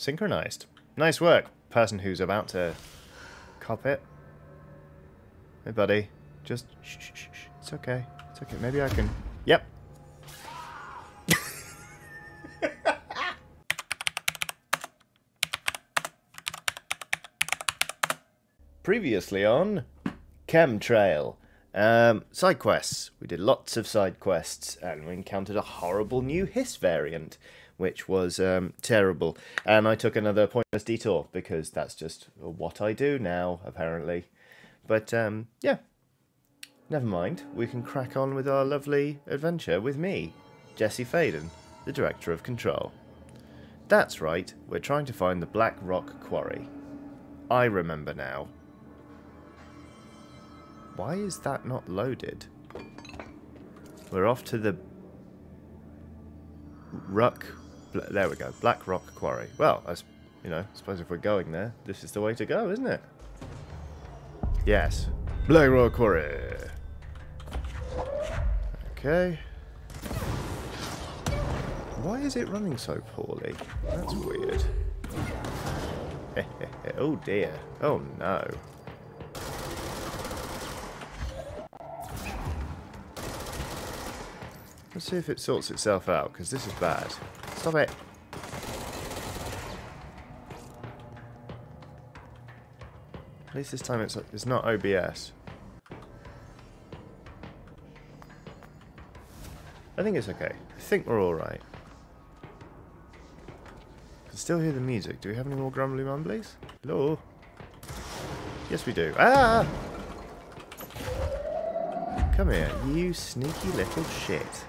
synchronized. Nice work, person who's about to cop it. Hey, buddy. Just shh, shh, shh. It's okay. It's okay. Maybe I can. Yep. Previously on Chemtrail. Um, side quests. We did lots of side quests and we encountered a horrible new hiss variant, which was um, terrible. And I took another pointless detour because that's just what I do now, apparently. But um, yeah, never mind. We can crack on with our lovely adventure with me, Jesse Faden, the Director of Control. That's right, we're trying to find the Black Rock Quarry. I remember now. Why is that not loaded? We're off to the Ruck. There we go. Black Rock Quarry. Well, I, you know, I suppose if we're going there, this is the way to go, isn't it? Yes. Black Rock Quarry. Okay. Why is it running so poorly? That's weird. oh dear. Oh no. Let's see if it sorts itself out, because this is bad. Stop it! At least this time it's, it's not OBS. I think it's okay. I think we're alright. Can still hear the music. Do we have any more grumbly mumblies? Hello? Yes we do. Ah! Come here, you sneaky little shit.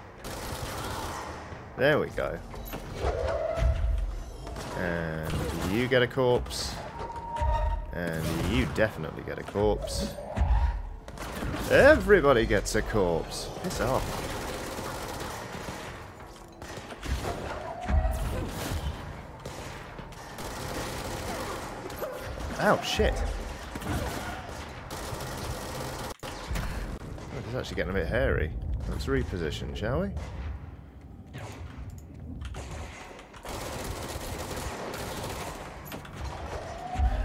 There we go. And you get a corpse. And you definitely get a corpse. Everybody gets a corpse. Piss off. Oh shit. It's actually getting a bit hairy. Let's reposition, shall we?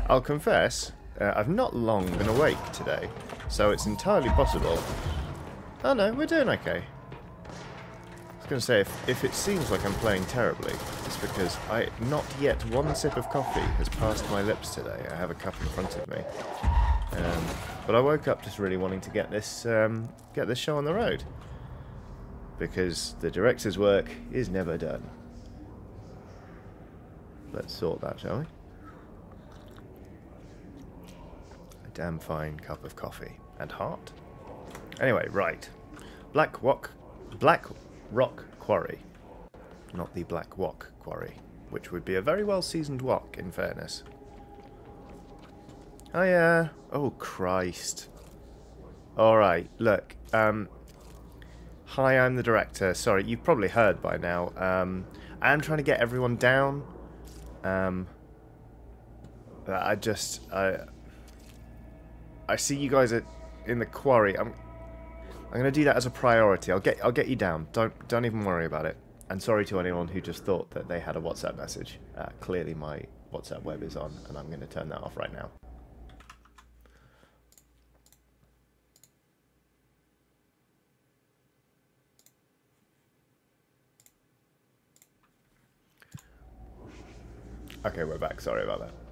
I'll confess, uh, I've not long been awake today, so it's entirely possible... Oh no, we're doing okay. I was going to say, if, if it seems like I'm playing terribly, it's because I not yet one sip of coffee has passed my lips today. I have a cup in front of me. Um, but I woke up just really wanting to get this, um, get this show on the road. Because the director's work is never done. Let's sort that, shall we? Damn fine cup of coffee. And heart. Anyway, right. Black Rock, Black Rock Quarry. Not the Black Wok Quarry. Which would be a very well seasoned wok, in fairness. Oh yeah. Oh Christ. Alright, look. Um, hi, I'm the director. Sorry, you've probably heard by now. Um, I am trying to get everyone down. Um, I just... I, I see you guys are in the quarry. I'm I'm gonna do that as a priority. I'll get I'll get you down. Don't don't even worry about it. And sorry to anyone who just thought that they had a WhatsApp message. Uh, clearly my WhatsApp web is on, and I'm gonna turn that off right now. Okay, we're back. Sorry about that.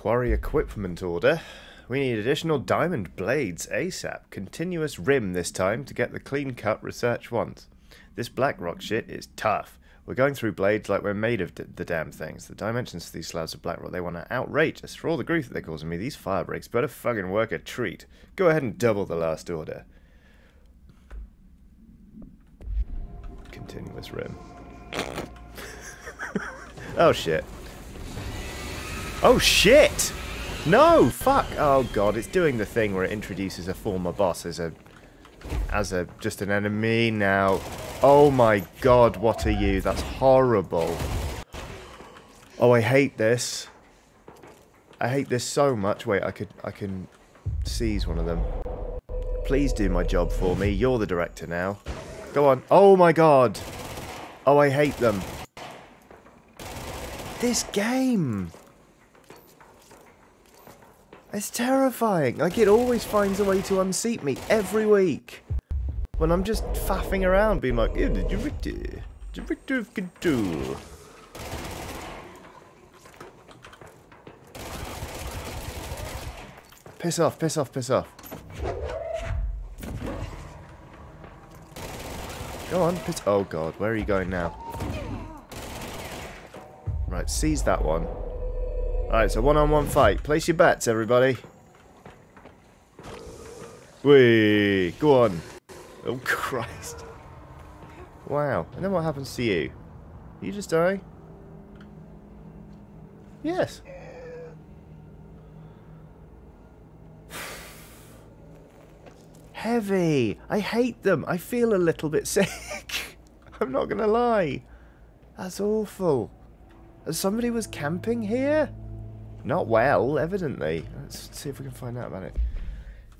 Quarry equipment order. We need additional diamond blades ASAP. Continuous rim this time to get the clean cut research wants. This black rock shit is tough. We're going through blades like we're made of the damn things. The dimensions of these slabs of black rock, they want to outrageous. For all the grief that they're causing me, these fire breaks better fucking work a treat. Go ahead and double the last order. Continuous rim. oh shit. Oh shit! No, fuck! Oh god, it's doing the thing where it introduces a former boss as a as a just an enemy now. Oh my god, what are you? That's horrible. Oh, I hate this. I hate this so much. Wait, I could I can seize one of them. Please do my job for me. You're the director now. Go on. Oh my god. Oh, I hate them. This game! It's terrifying. Like, it always finds a way to unseat me every week. When I'm just faffing around, being like, yeah, the director, director of control. Piss off, piss off, piss off. Go on, piss. Oh god, where are you going now? Right, seize that one. Alright, so one-on-one -on -one fight. Place your bets, everybody. Whee! Go on. Oh, Christ. Wow. And then what happens to you? You just die? Yes. Heavy. I hate them. I feel a little bit sick. I'm not going to lie. That's awful. Somebody was camping here? Not well, evidently. Let's see if we can find out about it.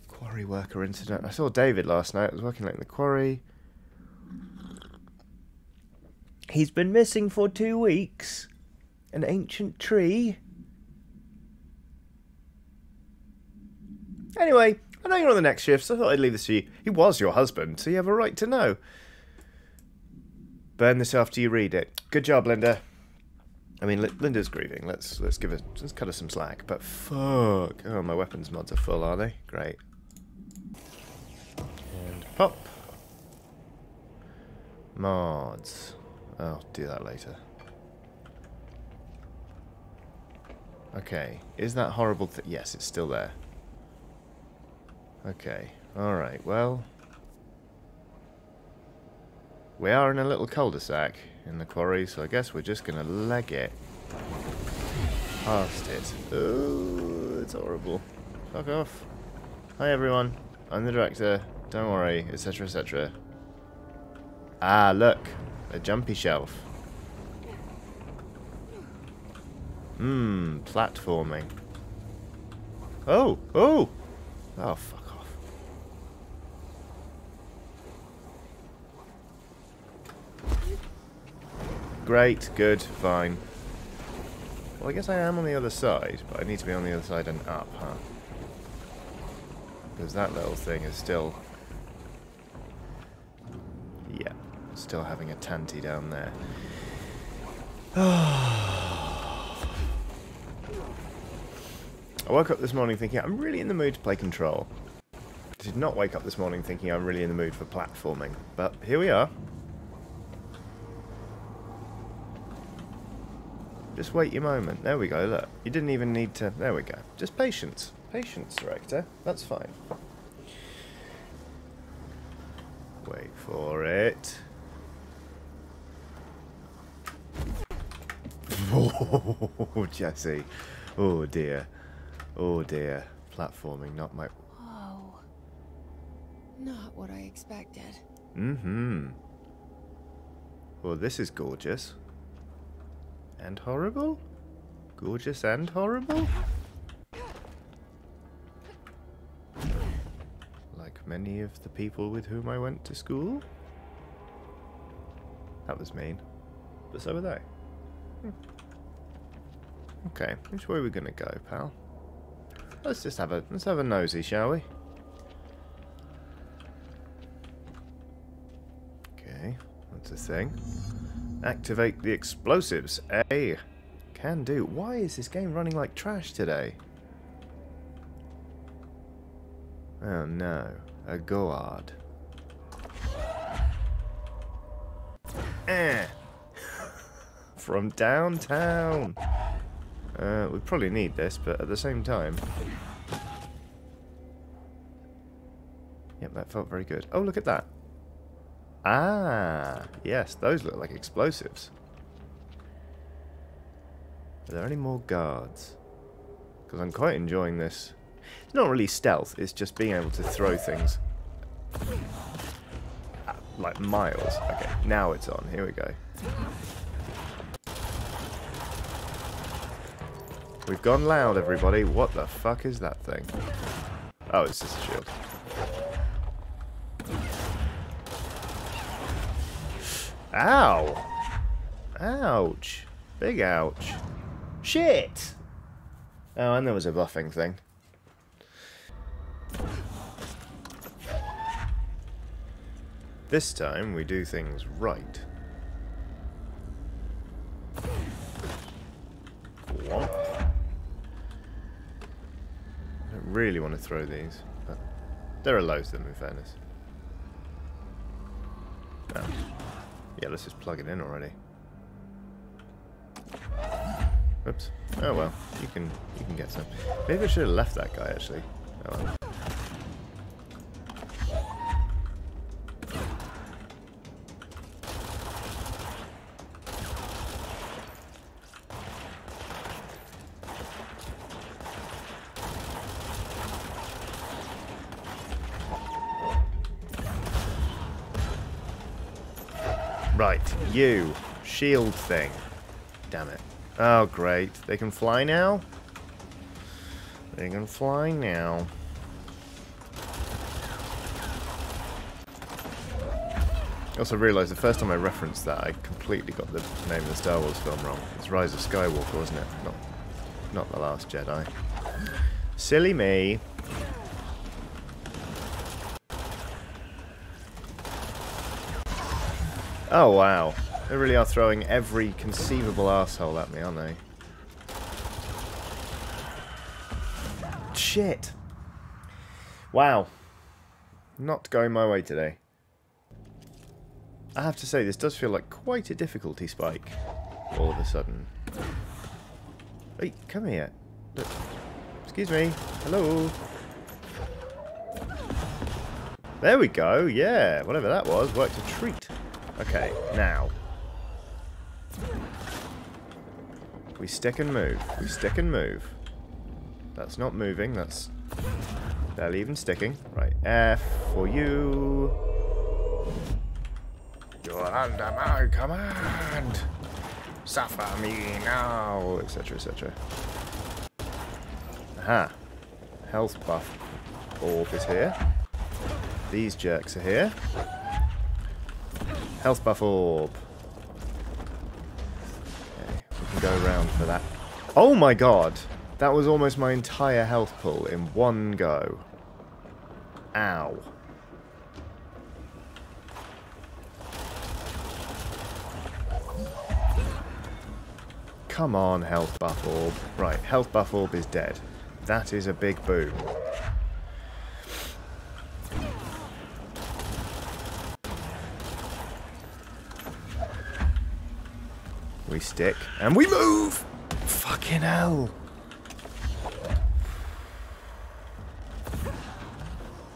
Quarry worker incident. I saw David last night. I was working late in the quarry. He's been missing for two weeks. An ancient tree. Anyway, I know you're on the next shift, so I thought I'd leave this to you. He was your husband, so you have a right to know. Burn this after you read it. Good job, Linda. I mean, Linda's grieving. Let's let's give her let's cut her some slack. But fuck, oh my weapons mods are full, are they? Great. And pop. Mods. I'll do that later. Okay, is that horrible? Yes, it's still there. Okay, alright, well... We are in a little cul-de-sac in the quarry, so I guess we're just going to leg it past it. Oh, it's horrible. Fuck off. Hi everyone, I'm the director, don't worry, etc, etc. Ah, look, a jumpy shelf. Hmm, platforming. Oh, oh! Oh, fuck. Great, good, fine. Well, I guess I am on the other side, but I need to be on the other side and up, huh? Because that little thing is still... Yeah, still having a tanty down there. I woke up this morning thinking, I'm really in the mood to play Control. I did not wake up this morning thinking I'm really in the mood for platforming, but here we are. Just wait your moment. There we go, look. You didn't even need to... There we go. Just patience. Patience, director. That's fine. Wait for it. Oh, Jesse. Oh, dear. Oh, dear. Platforming, not my... Oh. Not what I expected. Mm-hmm. Well, this is gorgeous. And horrible? Gorgeous and horrible? Like many of the people with whom I went to school? That was mean. But so were they. Hmm. Okay, which way are we gonna go, pal? Let's just have a let's have a nosy, shall we? Okay, that's a thing. Activate the explosives. A. Can do. Why is this game running like trash today? Oh no. A gourd. Eh. From downtown. Uh, we probably need this, but at the same time... Yep, that felt very good. Oh, look at that. Ah, yes, those look like explosives. Are there any more guards? Because I'm quite enjoying this. It's not really stealth, it's just being able to throw things like miles. Okay, now it's on. Here we go. We've gone loud, everybody. What the fuck is that thing? Oh, it's just a shield. Ow! Ouch. Big ouch. Shit! Oh, and there was a buffing thing. This time we do things right. Womp. I don't really want to throw these, but there are loads of them in fairness. Yeah, let's just plug it in already. Oops. Oh well, you can you can get some. Maybe I should have left that guy actually. Oh well. You. Shield thing. Damn it. Oh, great. They can fly now? They can fly now. I also realised the first time I referenced that, I completely got the name of the Star Wars film wrong. It's Rise of Skywalker, wasn't it? Not, not The Last Jedi. Silly me. Oh, wow. They really are throwing every conceivable asshole at me, aren't they? Shit. Wow. Not going my way today. I have to say, this does feel like quite a difficulty spike. All of a sudden. Hey, come here. Look. Excuse me. Hello. There we go. Yeah, whatever that was, worked a treat. Okay, now. We stick and move. We stick and move. That's not moving, that's barely even sticking. Right, F for you. You're under my command. Suffer me now, etc, etc. Aha. Health buff orb is here. These jerks are here. Health buff orb. Okay, we can go around for that. Oh my god! That was almost my entire health pull in one go. Ow. Come on, health buff orb. Right, health buff orb is dead. That is a big boom. We stick and we move! Fucking hell.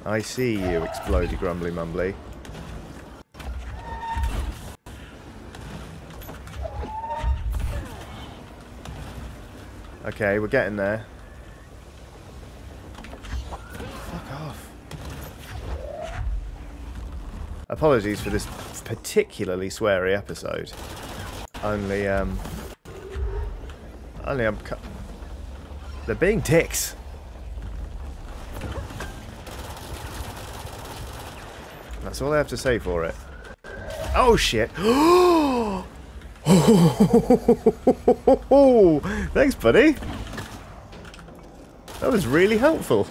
I see you, explodey grumbly mumbly. Okay, we're getting there. Fuck off. Apologies for this particularly sweary episode. Only, um... Only I'm... They're being dicks. That's all I have to say for it. Oh, shit. Thanks, buddy. That was really helpful.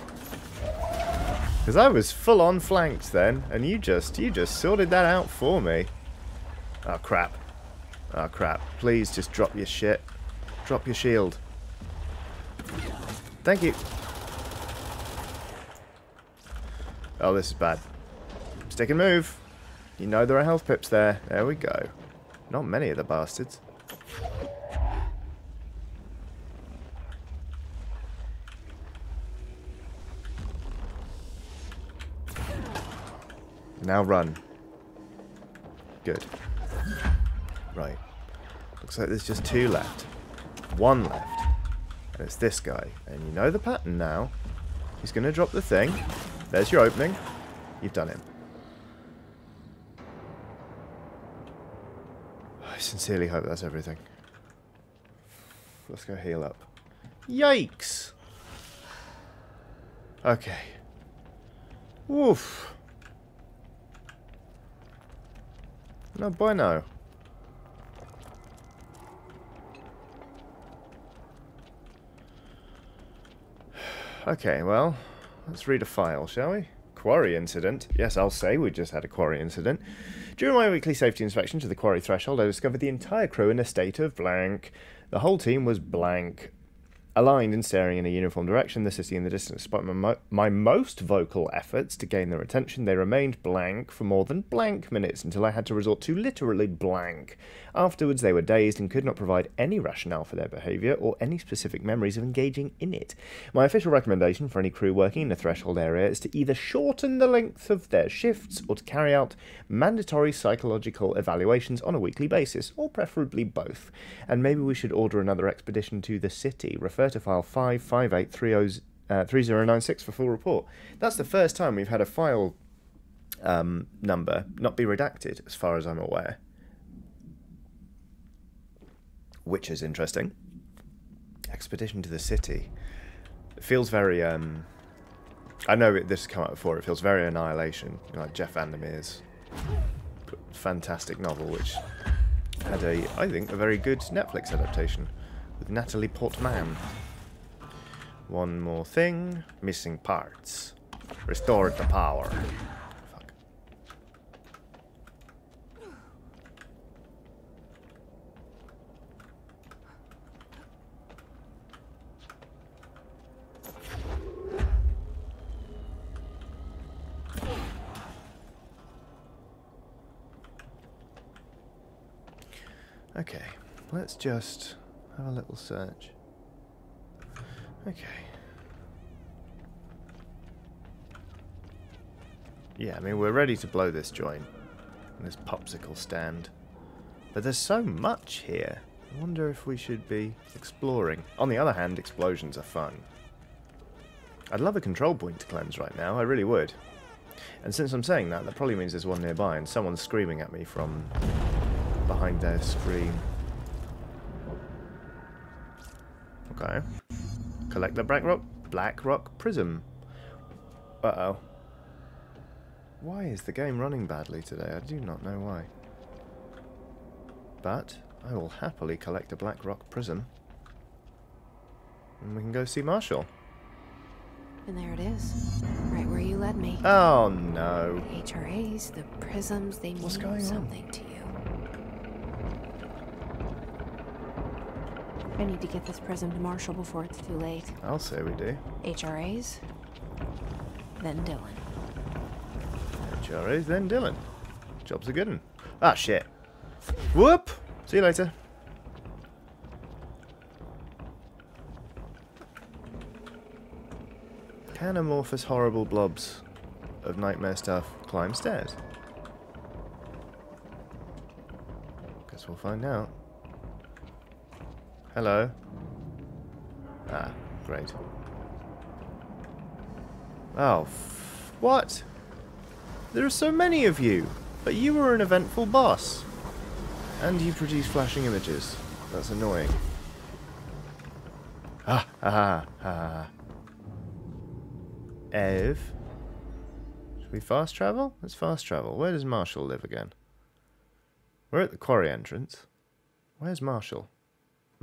Because I was full on flanked then, and you just, you just sorted that out for me. Oh, crap. Oh, crap. Please just drop your shit. Drop your shield. Thank you. Oh, this is bad. Stick and move. You know there are health pips there. There we go. Not many of the bastards. Now run. Good. Right. Looks like there's just two left. One left. And it's this guy. And you know the pattern now. He's going to drop the thing. There's your opening. You've done him. I sincerely hope that's everything. Let's go heal up. Yikes! Okay. Woof. No bueno. Okay, well, let's read a file, shall we? Quarry incident. Yes, I'll say we just had a quarry incident. During my weekly safety inspection to the quarry threshold, I discovered the entire crew in a state of blank. The whole team was blank. Aligned and staring in a uniform direction, the city in the distance. Despite my, mo- my most vocal efforts to gain their attention, they remained blank for more than blank minutes until I had to resort to literally blank. Afterwards, they were dazed and could not provide any rationale for their behaviour or any specific memories of engaging in it. My official recommendation for any crew working in a threshold area is to either shorten the length of their shifts or to carry out mandatory psychological evaluations on a weekly basis, or preferably both. And maybe we should order another expedition to the city. Refer to file 55830 uh, 3096 for full report. That's the first time we've had a file um, number not be redacted, as far as I'm aware. Which is interesting. Expedition to the city. It feels very. Um, I know it, this has come up before. It feels very Annihilation, like Jeff Vandermeer's fantastic novel, which had a, I think, a very good Netflix adaptation with Natalie Portman. One more thing. Missing parts. Restored the power. Fuck. Okay, let's just have a little search. Okay. Yeah, I mean, we're ready to blow this joint. This popsicle stand. But there's so much here. I wonder if we should be exploring. On the other hand, explosions are fun. I'd love a control point to cleanse right now, I really would. And since I'm saying that, that probably means there's one nearby and someone's screaming at me from behind their screen. Okay. Collect the Black Rock, Black Rock Prism. Uh-oh. Why is the game running badly today? I do not know why. But I will happily collect a Black Rock Prism. And we can go see Marshall. And there it is. Right where you led me. Oh no. The HRAs, the prisms, they What's mean going on? something to you. I need to get this prism to Marshall before it's too late. I'll say we do. HRAs, then Dylan. HRAs, then Dylan. Job's a good one. Ah, shit. Whoop! See you later. Can amorphous horrible blobs of nightmare stuff climb stairs? Guess we'll find out. Hello. Ah, great. Oh, what? There are so many of you, but you are an eventful boss. And you produce flashing images. That's annoying. Ah, ah, ah. Ev? Should we fast travel? Let's fast travel. Where does Marshall live again? We're at the quarry entrance. Where's Marshall?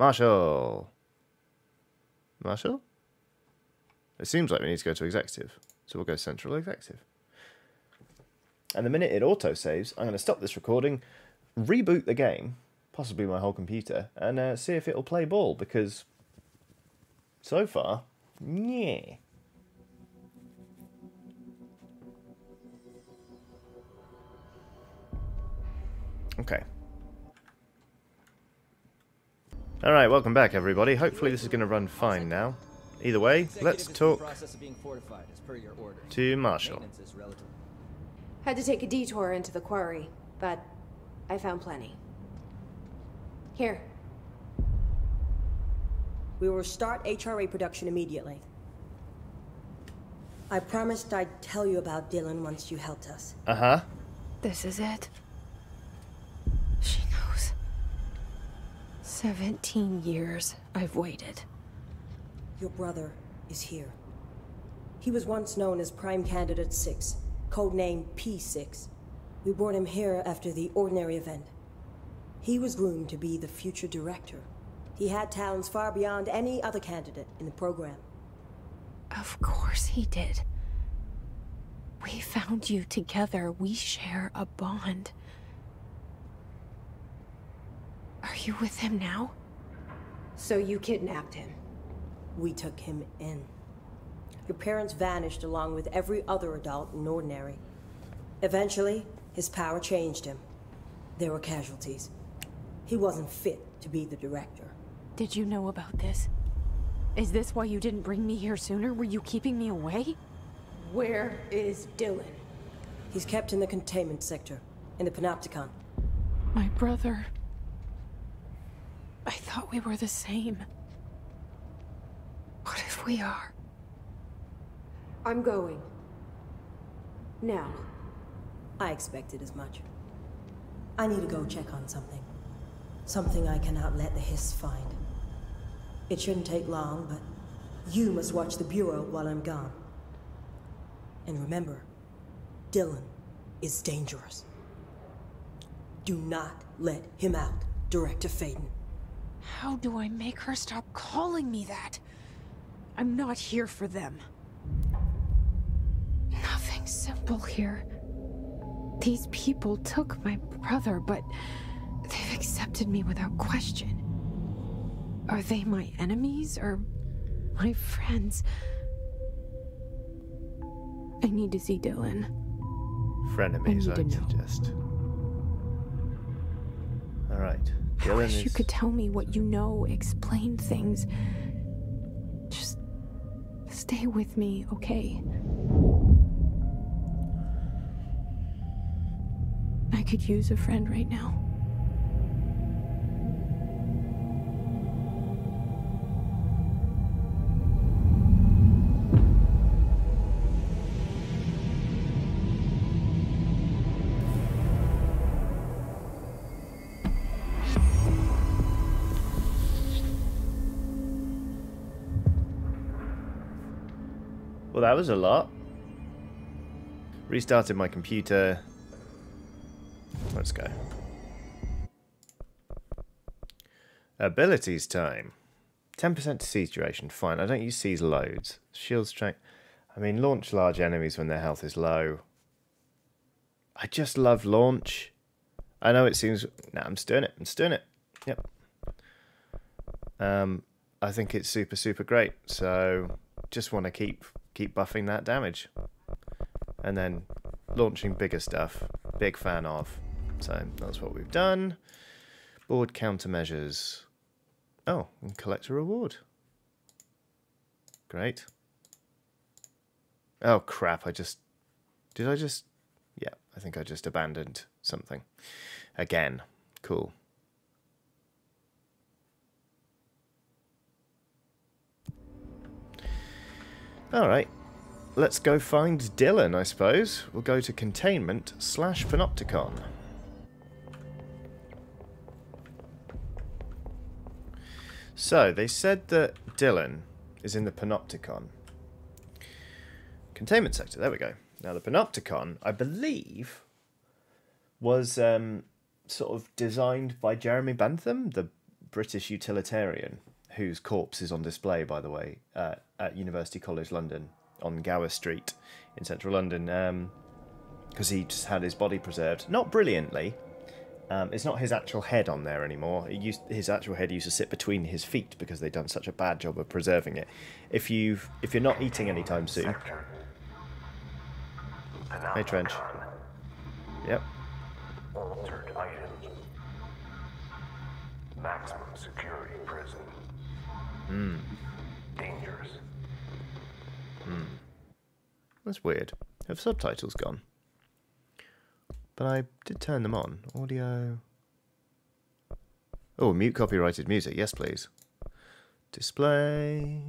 Marshall! Marshall? It seems like we need to go to executive. So we'll go central executive. And the minute it auto saves, I'm going to stop this recording, reboot the game, possibly my whole computer, and uh, see if it'll play ball because so far, yeah. Okay. All right, welcome back, everybody. Hopefully, this is going to run fine now. Either way, let's talk to Marshall. Had to take a detour into the quarry, but I found plenty. Here. We will start HRA production immediately. I promised I'd tell you about Dylan once you helped us. Uh huh. This is it. 17 years I've waited. Your brother is here. He was once known as Prime Candidate 6, codename P6. We brought him here after the ordinary event. He was groomed to be the future director. He had talents far beyond any other candidate in the program. Of course he did. We found you together. We share a bond. Are you with him now? So you kidnapped him. We took him in. Your parents vanished along with every other adult in Ordinary. Eventually, his power changed him. There were casualties. He wasn't fit to be the director. Did you know about this? Is this why you didn't bring me here sooner? Were you keeping me away? Where is Dylan? He's kept in the containment sector, in the Panopticon. My brother. I thought we were the same. What if we are? I'm going. Now. I expected as much. I need to go check on something. Something I cannot let the Hiss find. It shouldn't take long, but you must watch the Bureau while I'm gone. And remember, Dylan is dangerous. Do not let him out, Director Faden. How do I make her stop calling me that? I'm not here for them. Nothing simple here. These people took my brother, but they've accepted me without question. Are they my enemies or my friends? I need to see Dylan. Frenemies, I I need to know. I wish you could tell me what you know, explain things. Just stay with me, okay? I could use a friend right now. Well, that was a lot. Restarted my computer. Let's go. Abilities time. 10% to seize duration. Fine. I don't use seize loads. Shield strength. I mean, launch large enemies when their health is low. I just love launch. I know it seems. Nah, I'm doing it. I'm doing it. Yep. Um, I think it's super, super great. So just want to keep keep buffing that damage, and then launching bigger stuff. Big fan of. So that's what we've done. Board countermeasures. Oh, and collect a reward. Great. Oh crap! I just did. I just yeah. I think I just abandoned something again. Cool. All right. Let's go find Dylan, I suppose. We'll go to containment slash panopticon. So, they said that Dylan is in the panopticon. Containment sector, there we go. Now, the panopticon, I believe, was um, sort of designed by Jeremy Bentham, the British utilitarian, whose corpse is on display, by the way, at University College London on Gower Street in central London, because he just had his body preserved. Not brilliantly. Um, it's not his actual head on there anymore. It used, his actual head used to sit between his feet because they'd done such a bad job of preserving it. If you if you're not eating anytime soon, hey Trench. Yep. Altered items. Maximum security prison. Hmm. Dangerous. That's weird. Have subtitles gone? But I did turn them on. Audio. Oh, mute copyrighted music. Yes, please. Display.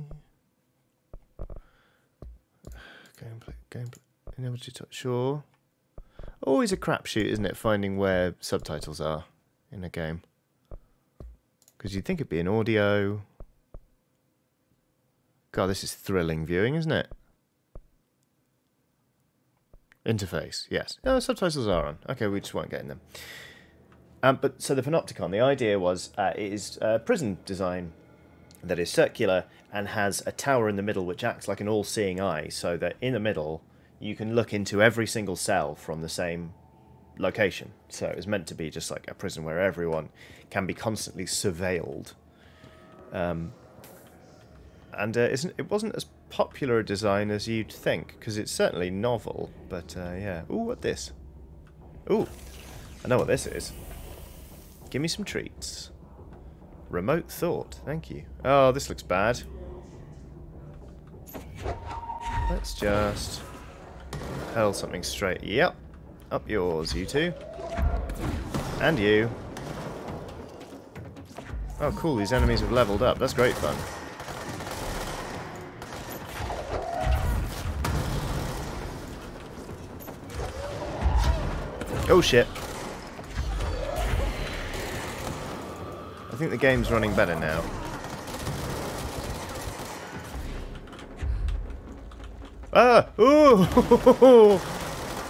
Gameplay. Gameplay. Inability to. Sure. Always a crapshoot, isn't it? Finding where subtitles are in a game. Because you'd think it'd be an audio. God, this is thrilling viewing, isn't it? Interface, yes. No, subtitles are on. Okay, we just weren't getting them. Um, but so the Panopticon, the idea was uh, it is a prison design, that is circular and has a tower in the middle which acts like an all-seeing eye, so that in the middle you can look into every single cell from the same location. So it was meant to be just like a prison where everyone can be constantly surveilled. Um, and uh, isn't it wasn't as popular a design as you'd think because it's certainly novel. But uh, yeah, ooh, what this? Ooh, I know what this is. Give me some treats. Remote thought, thank you. Oh, this looks bad. Let's just hurl something straight. Yep, up yours, you two. And you. Oh, cool, these enemies have leveled up. That's great fun. Oh shit. I think the game's running better now. Ah! Ooh!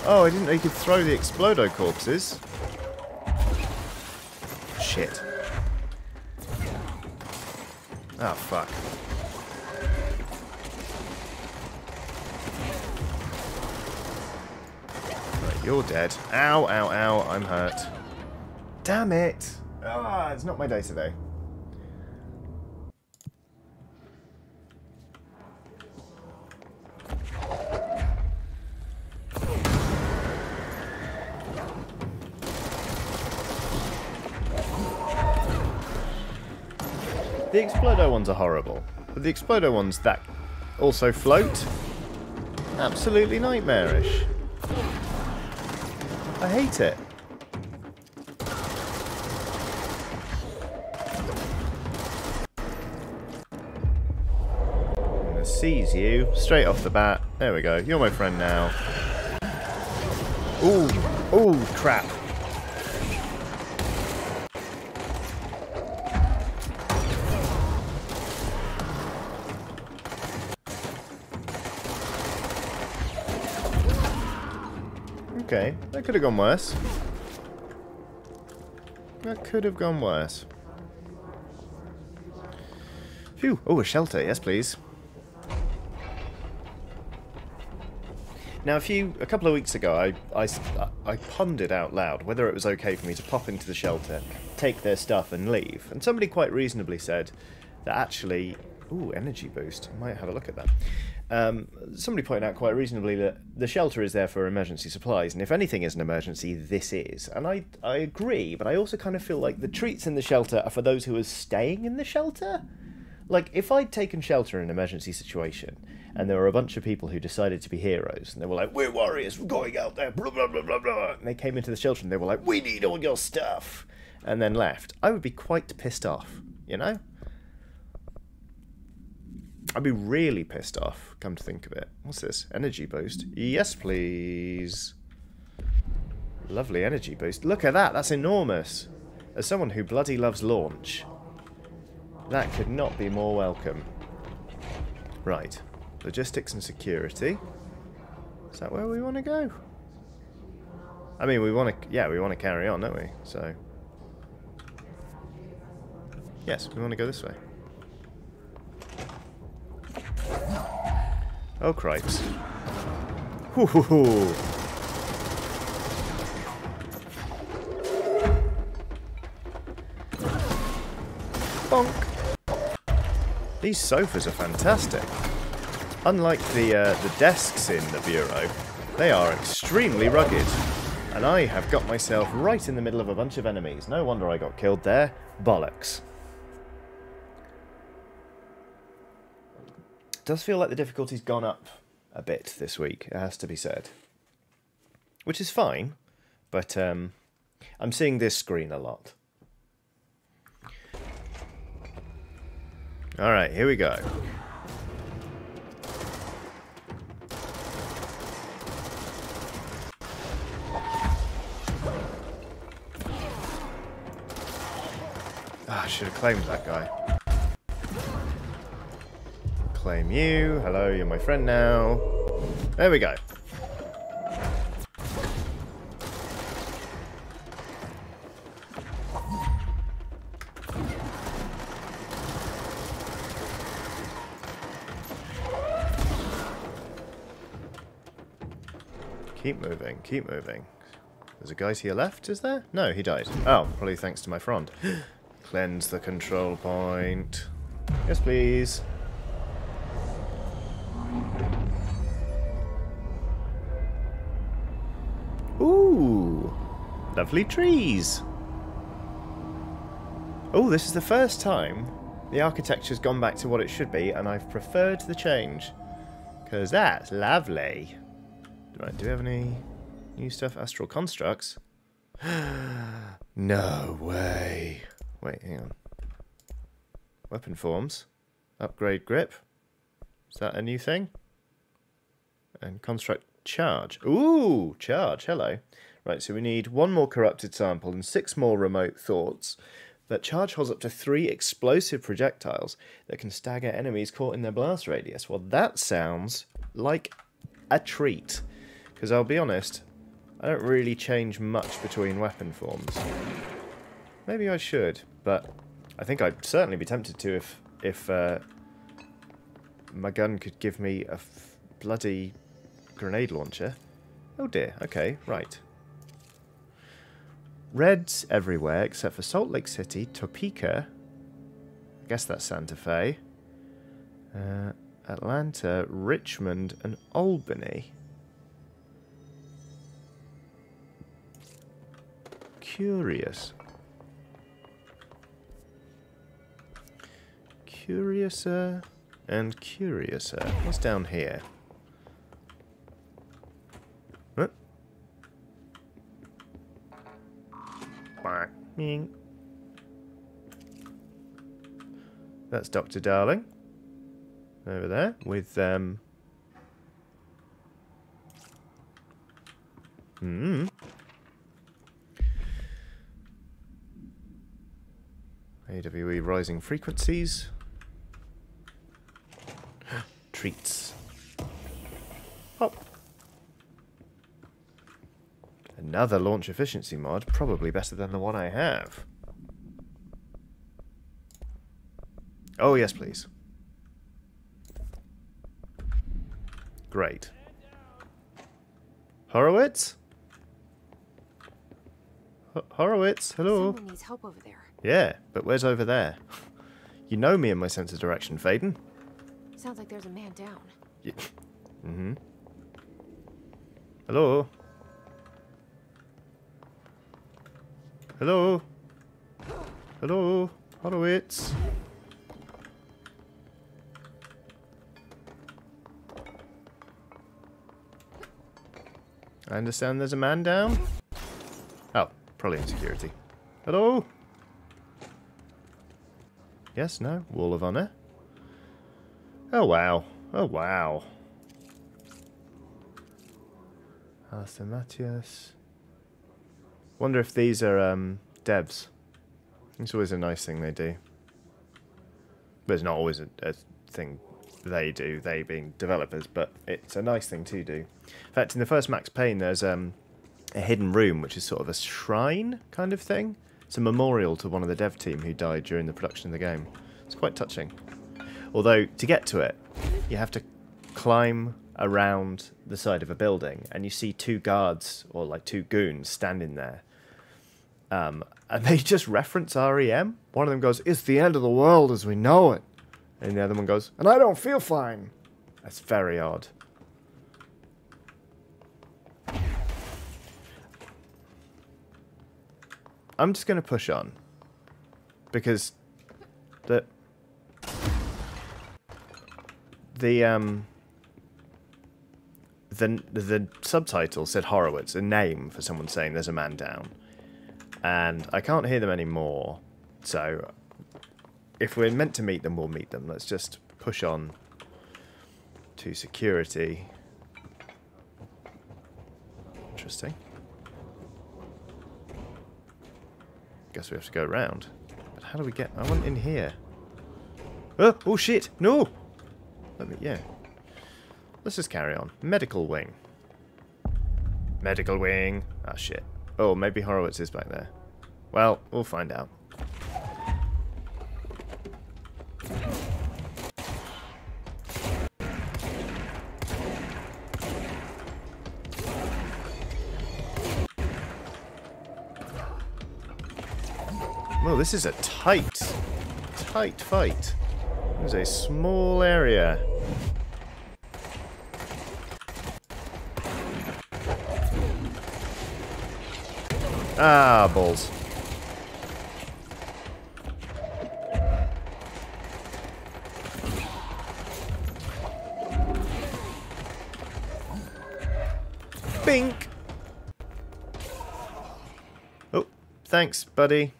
Oh, I didn't know you could throw the Explodo corpses. Shit. Oh, fuck. You're dead. Ow, ow, ow, I'm hurt. Damn it! Ah, it's not my day today. The Explodo ones are horrible, but the Explodo ones that also float, absolutely nightmarish. I hate it. I'm gonna seize you straight off the bat. There we go. You're my friend now. Ooh, ooh, crap. That could have gone worse. That could have gone worse. Phew. Oh, a shelter. Yes, please. Now, a few, a couple of weeks ago, I, I, I pondered out loud whether it was okay for me to pop into the shelter, take their stuff, and leave. And somebody quite reasonably said that actually, ooh, energy boost. I might have a look at that. Um, somebody pointed out quite reasonably that the shelter is there for emergency supplies, and if anything is an emergency, this is. And I, I agree, but I also kind of feel like the treats in the shelter are for those who are staying in the shelter. Like, if I'd taken shelter in an emergency situation, and there were a bunch of people who decided to be heroes, and they were like, We're warriors, we're going out there, blah, blah, blah, blah, blah, and they came into the shelter and they were like, We need all your stuff, and then left, I would be quite pissed off, you know? I'd be really pissed off, come to think of it. What's this? Energy boost? Yes, please. Lovely energy boost. Look at that, that's enormous. As someone who bloody loves launch, that could not be more welcome. Right. Logistics and security. Is that where we want to go? I mean, we want to... Yeah, we want to carry on, don't we? So... Yes, we want to go this way. Oh, cripes. Hoo hoo hoo. Bonk. These sofas are fantastic. Unlike the uh, the desks in the bureau, they are extremely rugged. And I have got myself right in the middle of a bunch of enemies. No wonder I got killed there. Bollocks. Does feel like the difficulty's gone up a bit this week, it has to be said. Which is fine, but um, I'm seeing this screen a lot. Alright, here we go. Ah, I should have claimed that guy claim you. Hello, you're my friend now. There we go. Keep moving, keep moving. There's a guy to your left, is there? No, he died. Oh, probably thanks to my friend. Cleanse the control point. Yes, please. Lovely trees. Oh, this is the first time the architecture's gone back to what it should be, and I've preferred the change. Because that's lovely. Right, do we have any new stuff? Astral constructs? no way. Wait, hang on. Weapon forms. Upgrade grip. Is that a new thing? And construct charge. Ooh, charge. Hello. Right, so we need one more corrupted sample and six more remote thoughts. That charge holds up to three explosive projectiles that can stagger enemies caught in their blast radius. Well, that sounds like a treat. Because I'll be honest, I don't really change much between weapon forms. Maybe I should, but I think I'd certainly be tempted to if if uh, my gun could give me a bloody grenade launcher. Oh dear, okay, right. Reds everywhere except for Salt Lake City, Topeka, I guess that's Santa Fe, uh, Atlanta, Richmond, and Albany. Curious. Curiouser and curiouser. What's down here? Quack. That's Dr. Darling. Over there with um Hmm. AWE rising frequencies. Treats. Another launch efficiency mod, probably better than the one I have. Oh, yes, please. Great. Horowitz? H Horowitz, hello. Someone needs help over there. Yeah, but where's over there? You know me and my sense of direction, Faden. Sounds like there's a man down. Yeah. Mm-hmm. Hello? Hello? Hello? Horowitz? I understand there's a man down? Oh, probably in security. Hello? Yes, no? Wall of Honor? Oh, wow. Oh, wow. Arthur Matthias. Wonder if these are um, devs. It's always a nice thing they do. But it's not always a, a thing they do, they being developers, but it's a nice thing to do. In fact, in the first Max Payne, there's um, a hidden room, which is sort of a shrine kind of thing. It's a memorial to one of the dev team who died during the production of the game. It's quite touching. Although, to get to it, you have to climb around the side of a building, and you see two guards, or like two goons, standing there. Um, and they just reference REM. One of them goes, It's the end of the world as we know it. And the other one goes, And I don't feel fine. That's very odd. I'm just going to push on. Because the the um the the subtitle said Horowitz, a name for someone saying there's a man down, and I can't hear them anymore. So if we're meant to meet them, we'll meet them. Let's just push on to security. Interesting. Guess we have to go around. But how do we get... I want in here. Oh, oh shit! No! Let me... Yeah. Let's just carry on. Medical wing. Medical wing. Ah, shit. Oh, maybe Horowitz is back there. Well, we'll find out. Well, this is a tight, tight fight. There's a small area. Ah, balls. Bink! Oh, thanks, buddy.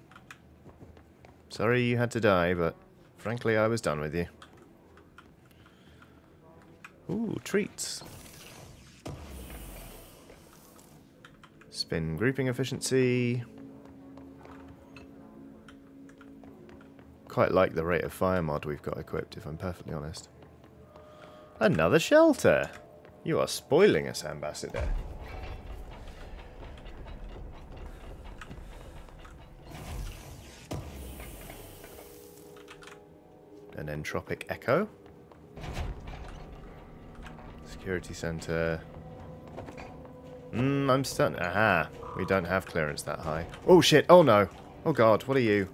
Sorry you had to die, but frankly I was done with you. Ooh, treats. Spin grouping efficiency. Quite like the rate of fire mod we've got equipped, if I'm perfectly honest. Another shelter! You are spoiling us, Ambassador. An entropic echo. Security center. Hmm, I'm stunned. Aha. We don't have clearance that high. Oh shit. Oh no. Oh god. What are you?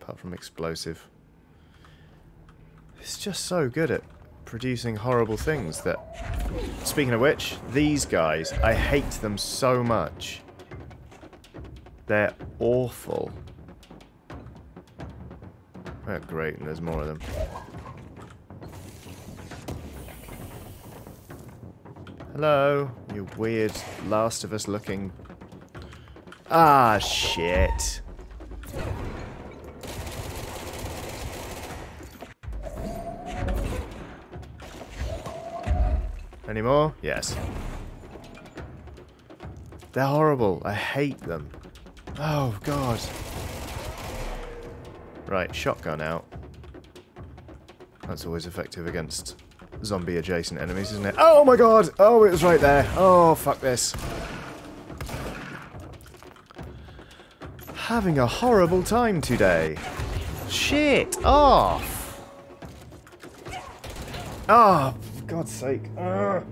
Apart from explosive. It's just so good at producing horrible things that... Speaking of which, these guys, I hate them so much. They're awful. Oh, great, and there's more of them. Hello, you weird Last of Us looking... Ah, shit. Any more? Yes. They're horrible. I hate them. Oh, God. Right, shotgun out. That's always effective against zombie adjacent enemies, isn't it? Oh my god! Oh, it was right there. Oh, fuck this. Having a horrible time today. Shit off! Oh, for God's sake. Ah.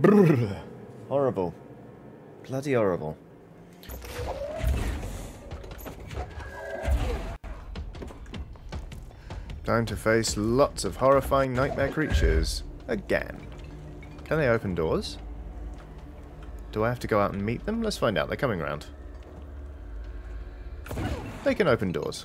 Brrr. Horrible. Bloody horrible. Time to face lots of horrifying nightmare creatures. Again. Can they open doors? Do I have to go out and meet them? Let's find out. They're coming round. They can open doors.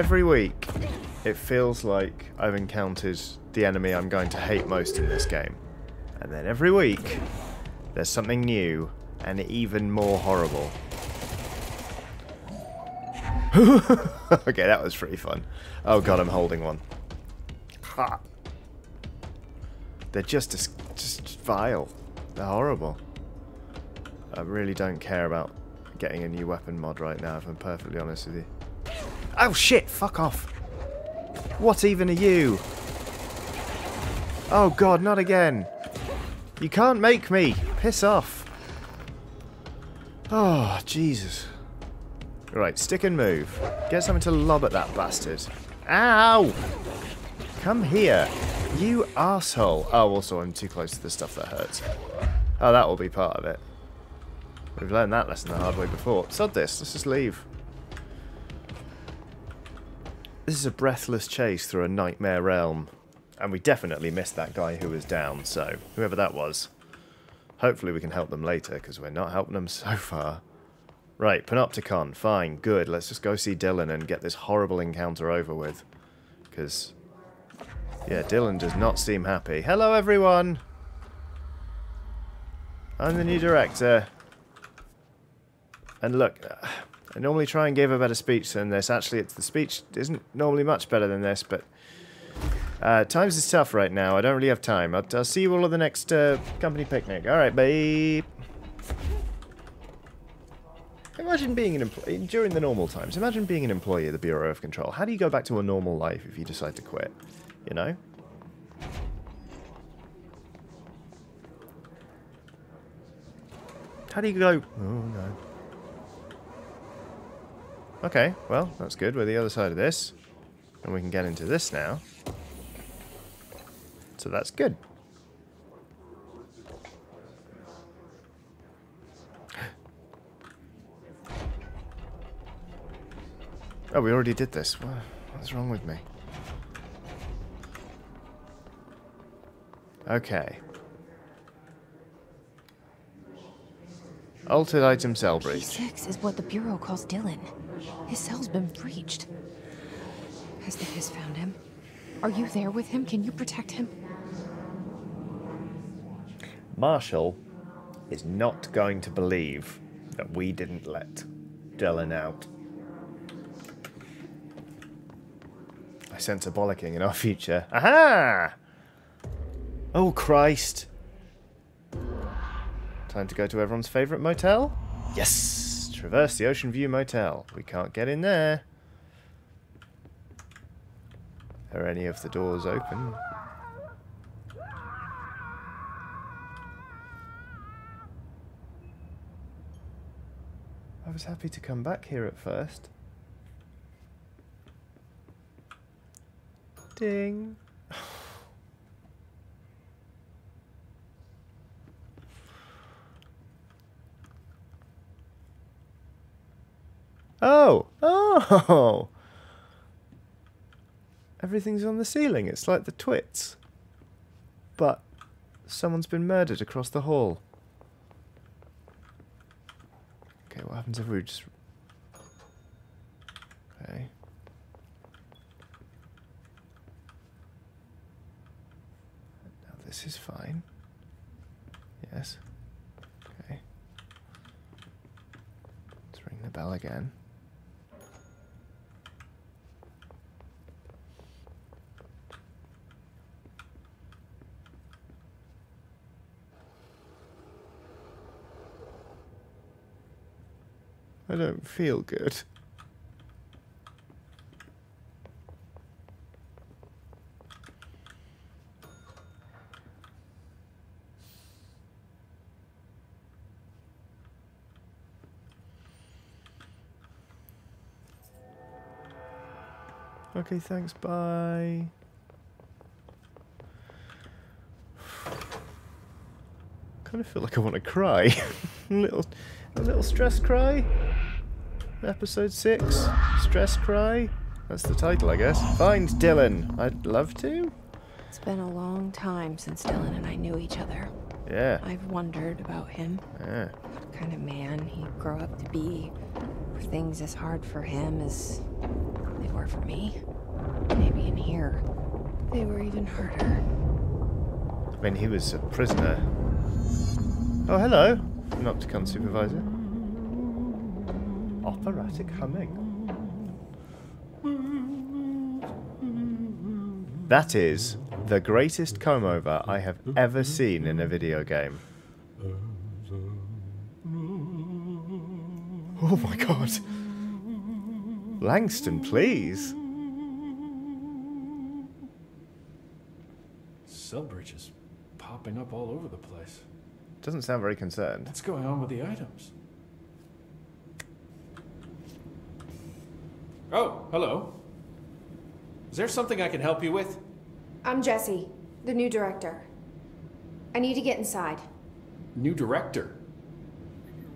Every week, it feels like I've encountered the enemy I'm going to hate most in this game. And then every week, there's something new and even more horrible. okay, that was pretty fun. Oh god, I'm holding one. Ha. They're just just vile. They're horrible. I really don't care about getting a new weapon mod right now, if I'm perfectly honest with you. Oh shit, fuck off. What even are you? Oh god, not again. You can't make me. Piss off. Oh, Jesus. Right, stick and move. Get something to lob at that bastard. Ow! Come here. You asshole. Oh, also, I'm too close to the stuff that hurts. Oh, that will be part of it. We've learned that lesson the hard way before. Sod this. Let's just leave. This is a breathless chase through a nightmare realm. And we definitely missed that guy who was down, so whoever that was. Hopefully we can help them later, because we're not helping them so far. Right, Panopticon, fine, good. Let's just go see Dylan and get this horrible encounter over with. Because, yeah, Dylan does not seem happy. Hello, everyone! I'm the new director. And look, uh, I normally try and give a better speech than this. Actually, it's the speech isn't normally much better than this, but... Uh, times is tough right now. I don't really have time. I'll, I'll see you all at the next uh, company picnic. Alright, bye. Imagine being an employee, during the normal times, imagine being an employee at the Bureau of Control. How do you go back to a normal life if you decide to quit? You know? How do you go? Oh, no. Okay, well, that's good. We're the other side of this. And we can get into this now. So that's good. Oh, we already did this. Wha- What's wrong with me? Okay. Altered item cell. P6 is what the Bureau calls Dylan. His cell's been breached. Has the Hiss found him? Are you there with him? Can you protect him? Marshall is not going to believe that we didn't let Dylan out. I sense a bollocking in our future. Aha! Oh, Christ. Time to go to everyone's favourite motel? Yes! Traverse the Ocean View Motel. We can't get in there. Are any of the doors open? I was happy to come back here at first. Ding. Oh, oh! Everything's on the ceiling. It's like the twits. But someone's been murdered across the hall. Okay, what happens if we just... Okay. Now this is fine. Yes. Okay. Let's ring the bell again. I don't feel good. Okay, thanks, bye. kind of feel like I want to cry. a little, a little stress cry. Episode six, stress cry. That's the title, I guess. Find Dylan. I'd love to. It's been a long time since Dylan and I knew each other. Yeah. I've wondered about him. Yeah. What kind of man he'd grow up to be. Were things as hard for him as they were for me? Maybe in here, they were even harder. I mean, he was a prisoner. Oh, hello. An Opticon supervisor. Operatic humming. That is the greatest comb over I have ever seen in a video game. Oh my god. Langston, please. Cell breaches popping up all over the place. Doesn't sound very concerned. What's going on with the items? Oh, hello. Is there something I can help you with? I'm Jesse, the new director. I need to get inside. New director.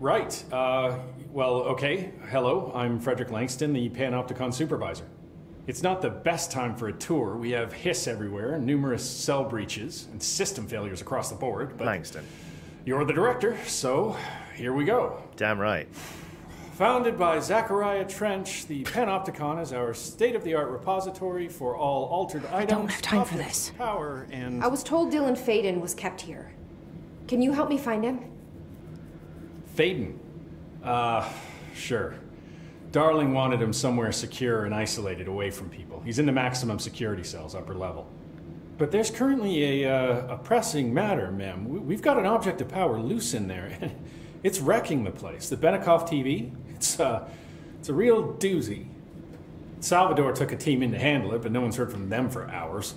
Right. Uh, well, okay. Hello, I'm Frederick Langston, the Panopticon supervisor. It's not the best time for a tour. We have hiss everywhere, numerous cell breaches, and system failures across the board. But Langston. you're the director, so here we go. Damn right. Founded by Zachariah Trench, the Panopticon is our state-of-the-art repository for all altered items. I don't have time for this. Power and I was told Dylan Faden was kept here. Can you help me find him? Faden. Uh, sure. Darling wanted him somewhere secure and isolated away from people. He's in the maximum security cells, upper level. But there's currently a, uh, a pressing matter, ma'am. We've got an object of power loose in there. it's wrecking the place. The Benikoff TV, it's, uh, it's a real doozy. Salvador took a team in to handle it, but no one's heard from them for hours.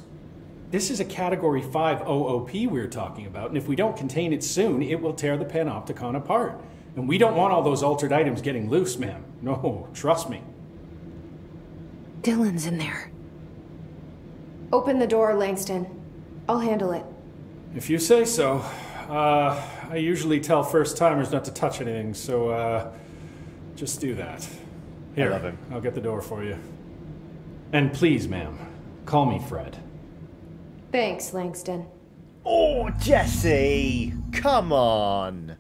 This is a Category 5 OOP we're talking about, and if we don't contain it soon, it will tear the Panopticon apart. And we don't want all those altered items getting loose, ma'am. No, trust me. Dylan's in there. Open the door, Langston. I'll handle it. If you say so. Uh, I usually tell first timers not to touch anything, so uh, just do that. Here, I love him. I'll get the door for you. And please, ma'am, call me Fred. Thanks, Langston. Oh, Jesse! Come on!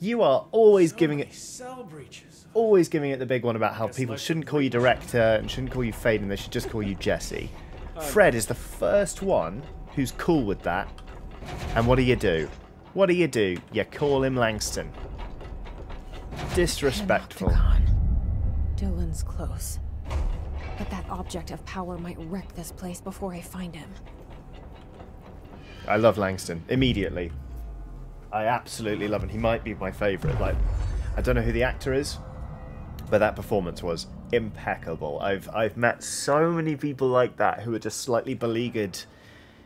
You are always giving it cell breaches. always giving it the big one about how Guess people like shouldn't call you director and shouldn't call you Faden, they should just call you Jesse. Fred is the first one who's cool with that. And what do you do? What do you do? You call him Langston. Disrespectful. Dylan's close. But that object of power might wreck this place before I find him. I love Langston immediately. I absolutely love him. He might be my favourite. Like, I don't know who the actor is, but that performance was impeccable. I've I've met so many people like that who are just slightly beleaguered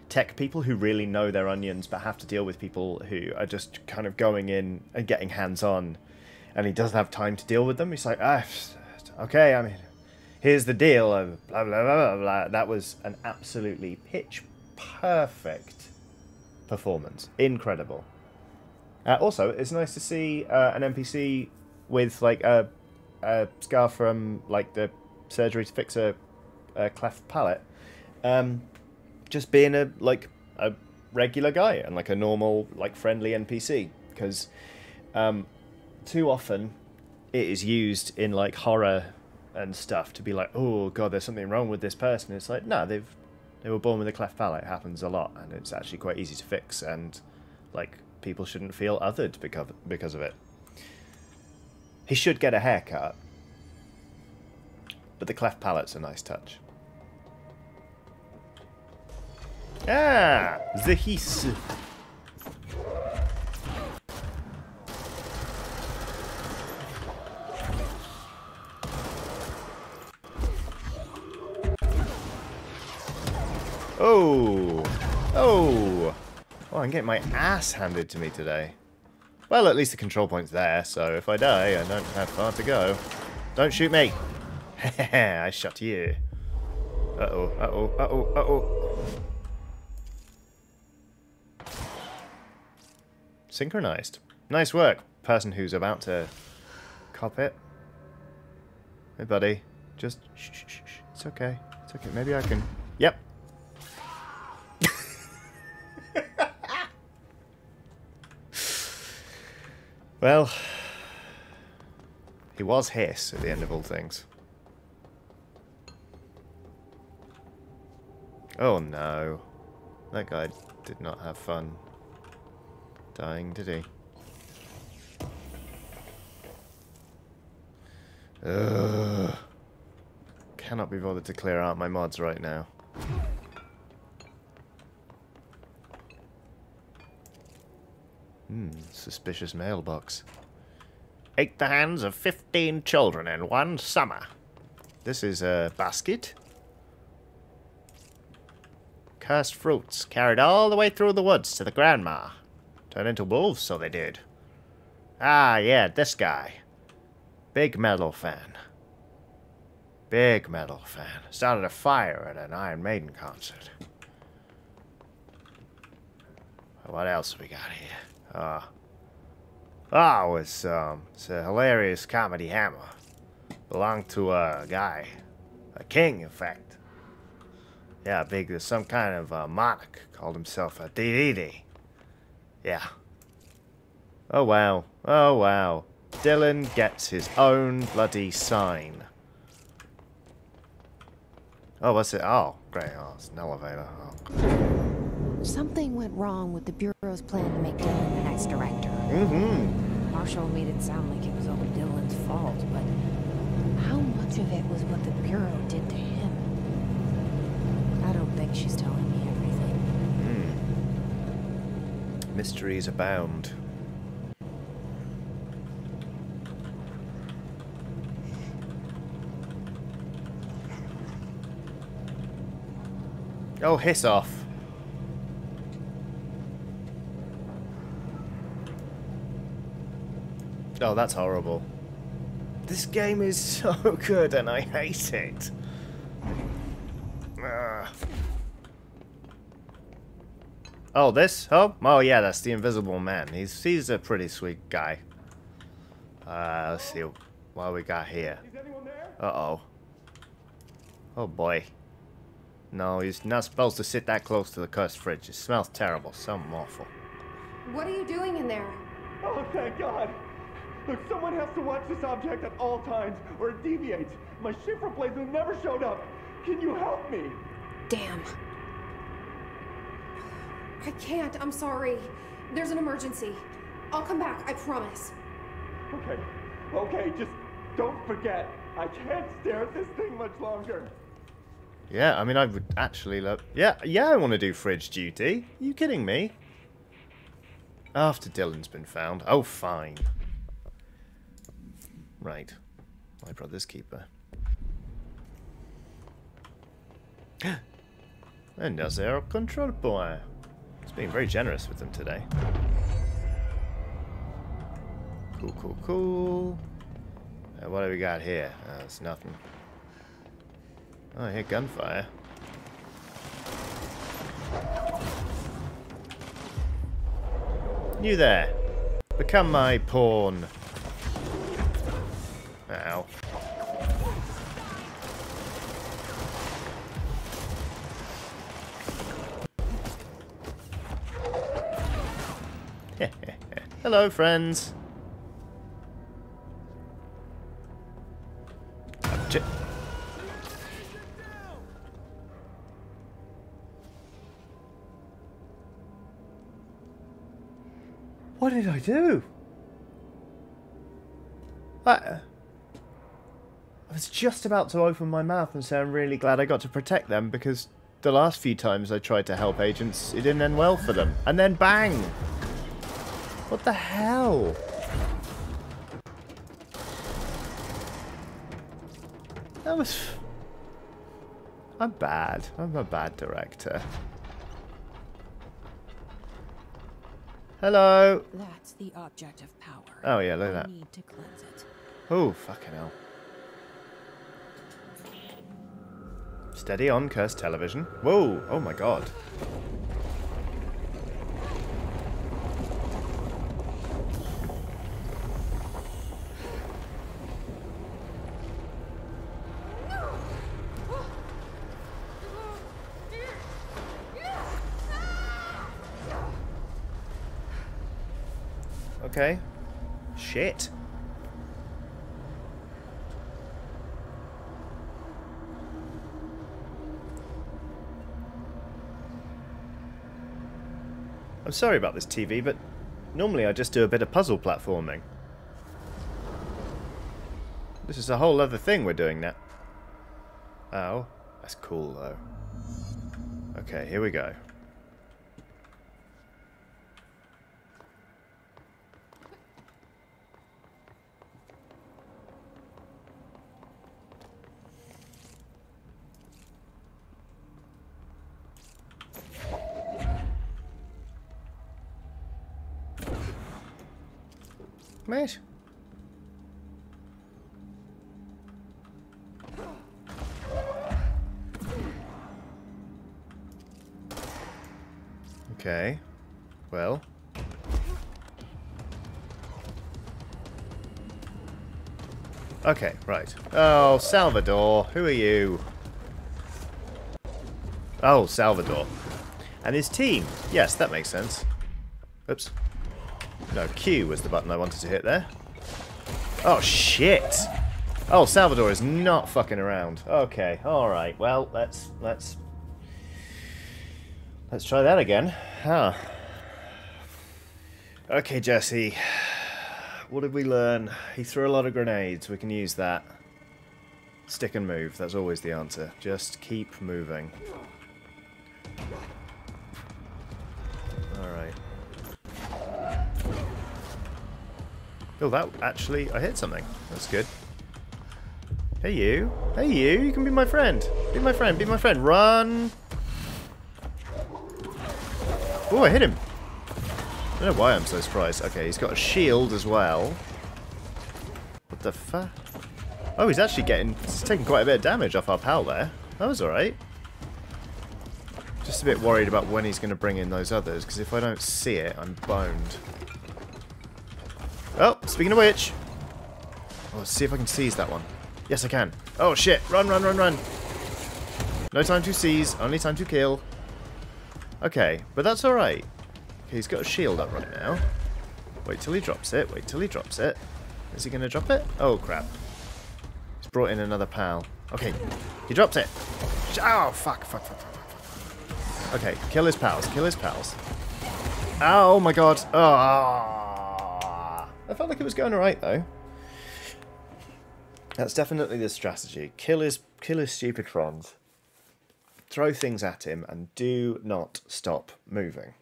tech people who really know their onions, but have to deal with people who are just kind of going in and getting hands on, and he doesn't have time to deal with them. He's like, ah, okay, I mean, here's the deal. uh, Blah blah blah blah. blah. That was an absolutely pitch perfect performance. Incredible. Uh, also, it's nice to see uh, an NPC with like a, a scar from like the surgery to fix a, a cleft palate, um, just being a like a regular guy and like a normal like friendly NPC because um, too often it is used in like horror and stuff to be like, oh god, there's something wrong with this person. It's like, no, they've they were born with a cleft palate. It happens a lot, and it's actually quite easy to fix. And like people shouldn't feel othered because because of it. He should get a haircut, but the cleft palate's a nice touch. Ah, the hiss. Oh, oh. Oh, I'm getting my ass handed to me today. Well, at least the control point's there, so if I die, I don't have far to go. Don't shoot me! I shot you. Uh-oh, uh-oh, uh-oh, uh-oh. Synchronized. Nice work, person who's about to cop it. Hey, buddy. Just shh, shh, shh. It's okay. It's okay. Maybe I can... Yep. Well, he was Hiss at the end of all things. Oh no. That guy did not have fun dying, he? Ugh. Cannot be bothered to clear out my mods right now. Hmm, suspicious mailbox. Ate the hands of 15 children in one summer. This is a basket. Cursed fruits carried all the way through the woods to the grandma. Turned into wolves, so they did. Ah, yeah, this guy. Big metal fan. Big metal fan. Started a fire at an Iron Maiden concert. What else we got here? Uh, oh, it's, um, it's a hilarious comedy hammer. Belonged to a guy. A king, in fact. Yeah, big, some kind of uh, monarch. Called himself a DDD. Yeah. Oh, wow. Oh, wow. Dylan gets his own bloody sign. Oh, what's it? Oh, great. Oh, it's an elevator. Oh. Something went wrong with the Bureau's plan to make Dylan the next director. Mm-hmm. Marshall made it sound like it was all Dylan's fault, but how much of it was what the Bureau did to him? I don't think she's telling me mysteries abound. Oh, hiss off. Oh, that's horrible. This game is so good and I hate it. Ugh. Oh, this? Oh, oh yeah, that's the Invisible Man. He's he's a pretty sweet guy. Uh, let's see what we got here. Uh-oh. Oh boy. No, he's not supposed to sit that close to the cursed fridge. It smells terrible. Something awful. What are you doing in there? Oh, thank God! Look, someone has to watch this object at all times, or it deviates. My shifter blades have never showed up. Can you help me? Damn. I can't. I'm sorry. There's an emergency. I'll come back. I promise. Okay, okay, just don't forget. I can't stare at this thing much longer. Yeah, I mean, I would actually love... Yeah, yeah, I want to do fridge duty. Are you kidding me? After Dylan's been found. Oh, fine. Right. My brother's keeper. and there's our control boy. He's being very generous with them today. Cool, cool, cool. Uh, what do we got here? Uh, it's nothing. Oh, I hear gunfire. You there. Become my pawn. Ow. Hello, friends. What did I do? I, uh, I was just about to open my mouth and say I'm really glad I got to protect them because the last few times I tried to help agents, it didn't end well for them. And then bang! What the hell? That was... I'm bad. I'm a bad director. Hello. That's the object of power. Oh yeah, look at that. need to cleanse it. Oh, fucking hell. Steady on, cursed television. Whoa, oh my god. Okay. Shit. I'm sorry about this TV, but normally I just do a bit of puzzle platforming. This is a whole other thing we're doing now. Oh, that's cool though. Okay, here we go. Mate. Okay. Well. Okay, right. Oh, Salvador. Who are you? Oh, Salvador. And his team. Yes, that makes sense. Oops. No, Q was the button I wanted to hit there. Oh, shit! Oh, Salvador is not fucking around. Okay, alright. Well, let's... Let's... Let's try that again. Huh. Okay, Jesse. What did we learn? He threw a lot of grenades. We can use that. Stick and move. That's always the answer. Just keep moving. Alright. Oh, that actually, I hit something. That's good. Hey, you. Hey, you. You can be my friend. Be my friend. Be my friend. Run. Oh, I hit him. I don't know why I'm so surprised. Okay, he's got a shield as well. What the fuck? Oh, he's actually getting... He's taking quite a bit of damage off our pal there. That was alright. Just a bit worried about when he's going to bring in those others, because if I don't see it, I'm boned. Speaking of which... Oh, let's see if I can seize that one. Yes, I can. Oh, shit. Run, run, run, run. No time to seize, only time to kill. Okay, but that's alright. Okay, he's got a shield up right now. Wait till he drops it, wait till he drops it. Is he going to drop it? Oh, crap. He's brought in another pal. Okay, he drops it. Oh, fuck, fuck, fuck. fuck. Okay, kill his pals, kill his pals. Oh my god. Oh. I felt like it was going alright, though. That's definitely the strategy. Kill his, kill his stupid friends. Throw things at him and do not stop moving.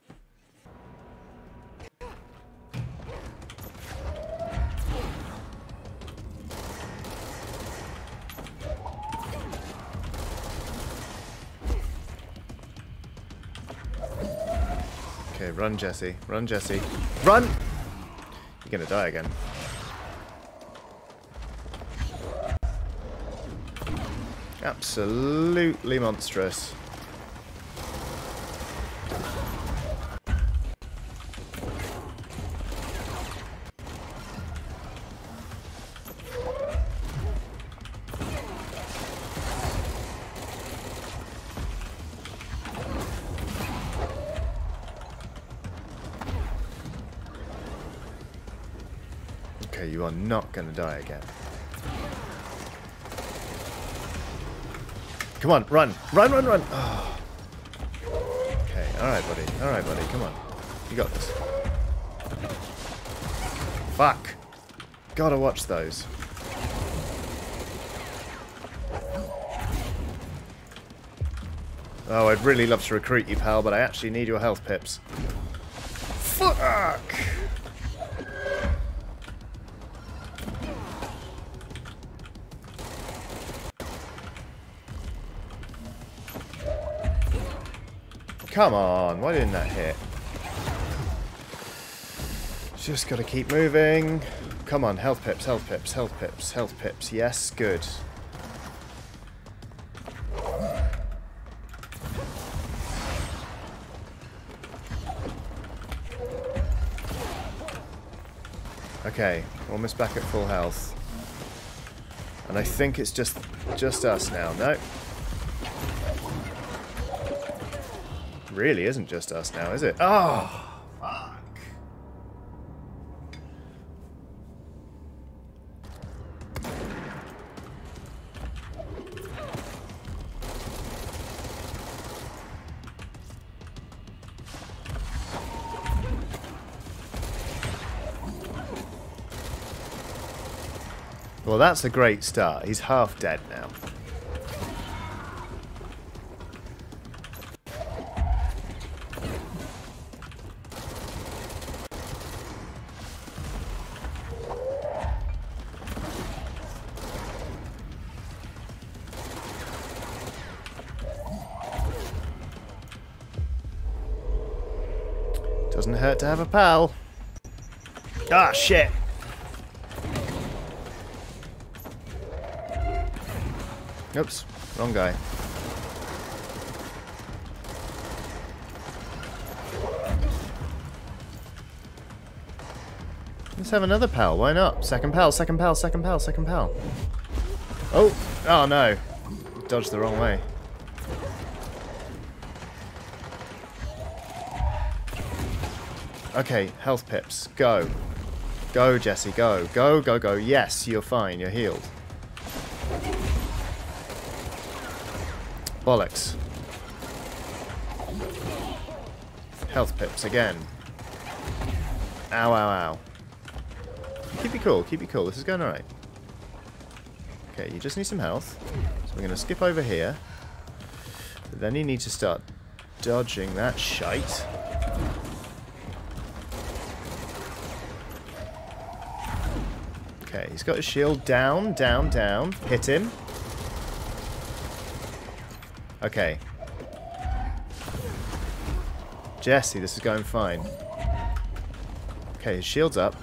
Okay, run, Jesse. Run, Jesse. Run! You're gonna die again. Absolutely monstrous. Okay, to die again. Come on, run. Run, run, run. Oh. Okay, alright, buddy. Alright, buddy. Come on. You got this. Fuck. Gotta watch those. Oh, I'd really love to recruit you, pal, but I actually need your health pips. Come on, why didn't that hit? Just gotta keep moving. Come on, health pips, health pips, health pips, health pips. Yes, good. Okay, almost back at full health. And I think it's just just us now. No. Really isn't just us now, is it? Oh, fuck. Well, that's a great start. He's half dead now. To have a pal. Ah, shit. Oops, wrong guy. Let's have another pal, why not? Second pal, second pal, second pal, second pal. Oh, oh no. Dodged the wrong way. Okay, health pips, go. Go, Jesse, go. Go, go, go. Yes, you're fine, you're healed. Bollocks. Health pips again. Ow, ow, ow. Keep it cool, keep it cool. This is going alright. Okay, you just need some health. So we're going to skip over here. But then you need to start dodging that shite. Okay, he's got his shield down, down, down. Hit him. Okay. Jesse, this is going fine. Okay, his shield's up.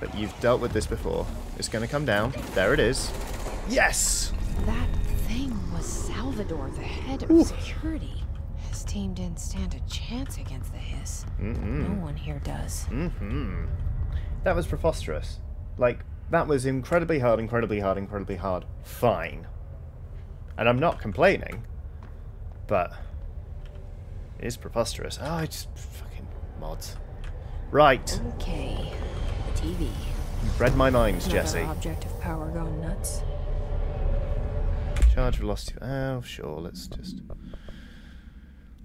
But you've dealt with this before. It's going to come down. There it is. Yes! That thing was Salvador, the head of security. His team didn't stand a chance against the Hiss. No one here does. Mm-hmm. That was preposterous. Like, that was incredibly hard, incredibly hard, incredibly hard. Fine. And I'm not complaining, but it is preposterous. Ah, oh, I just fucking mods. Right. Okay. The TV. You've read my mind, Another Jesse. object of power gone nuts. Charge velocity. Oh, sure. Let's just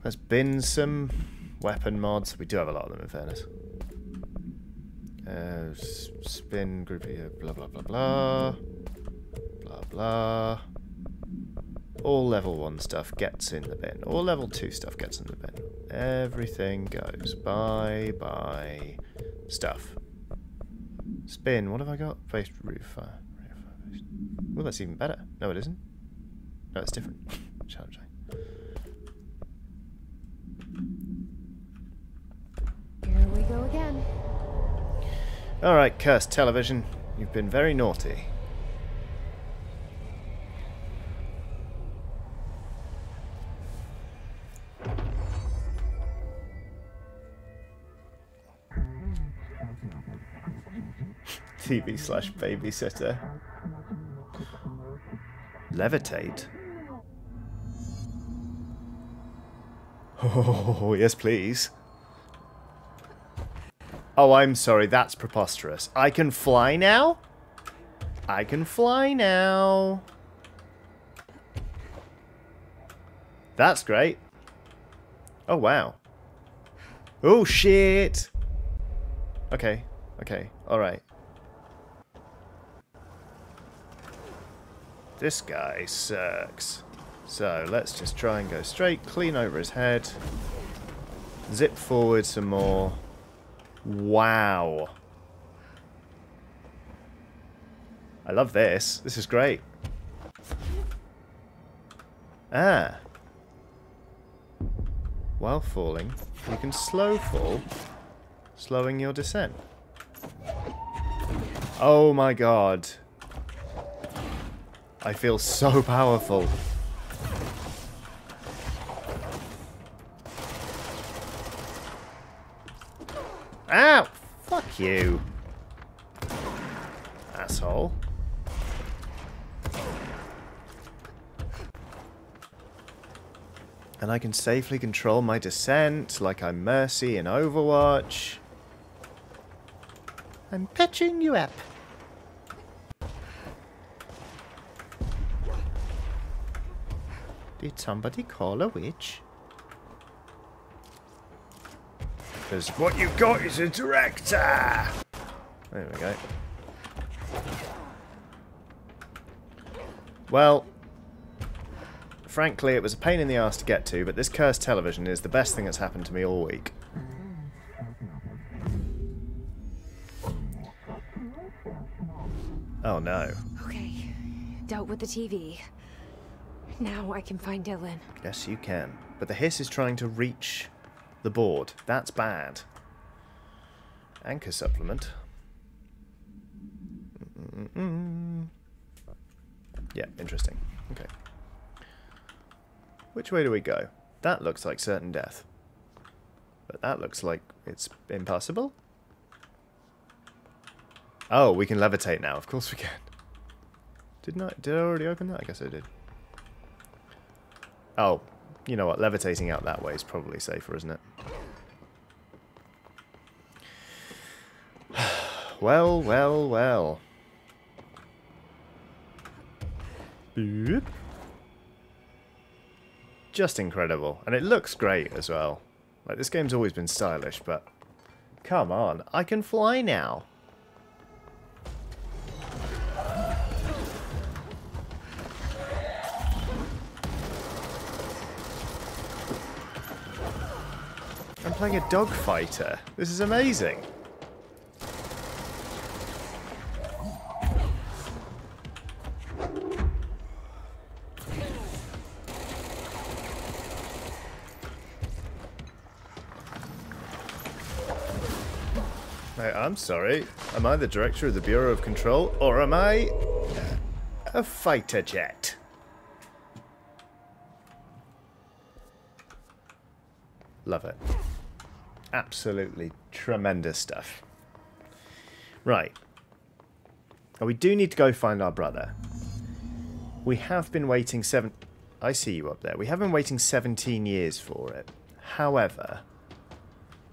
let's bin some weapon mods. We do have a lot of them, in fairness. Uh, spin group here. Blah blah blah blah. Blah blah. All level one stuff gets in the bin. All level two stuff gets in the bin. Everything goes. Bye bye. Stuff. Spin. What have I got? Face roof. Well, that's even better. No, it isn't. No, it's different. Challenge. Here we go again. Alright, cursed television. You've been very naughty. TV slash babysitter. Levitate? Oh, yes, please. Oh, I'm sorry. That's preposterous. I can fly now? I can fly now. That's great. Oh, wow. Oh, shit. Okay. Okay. All right. This guy sucks. So, let's just try and go straight, clean over his head. Zip forward some more. Wow. I love this. This is great. Ah. While falling, you can slow fall, slowing your descent. Oh my god. I feel so powerful. Ow! Fuck you. Asshole. And I can safely control my descent like I'm Mercy in Overwatch. I'm patching you up. Did somebody call a witch? Because what you've got is a director! There we go. Well, frankly, it was a pain in the ass to get to, but this cursed television is the best thing that's happened to me all week. Oh no. Okay. Dealt with the TV. Now I can find Dylan. Yes, you can. But the hiss is trying to reach the board. That's bad. Anchor supplement. Mm-mm-mm. Yeah, interesting. Okay. Which way do we go? That looks like certain death. But that looks like it's impossible. Oh, we can levitate now. Of course we can. Didn't I? Did I already open that? I guess I did. Oh, you know what? Levitating out that way is probably safer, isn't it? well, well, well. Boop. Just incredible. And it looks great as well. Like, this game's always been stylish, but... Come on, I can fly now. Playing a dogfighter. This is amazing. I'm sorry. Am I the director of the Bureau of Control, or am I a fighter jet? Love it. Absolutely tremendous stuff. Right. Now we do need to go find our brother. We have been waiting seven... I see you up there. We have been waiting 17 years for it. However,